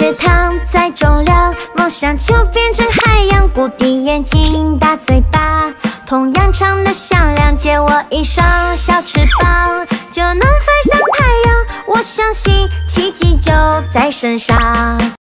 血糖在重量，梦想就变成海洋。鼓的眼睛，大嘴巴，同样唱的响亮。借我一双小翅膀，就能飞向太阳。我相信奇迹就在身上。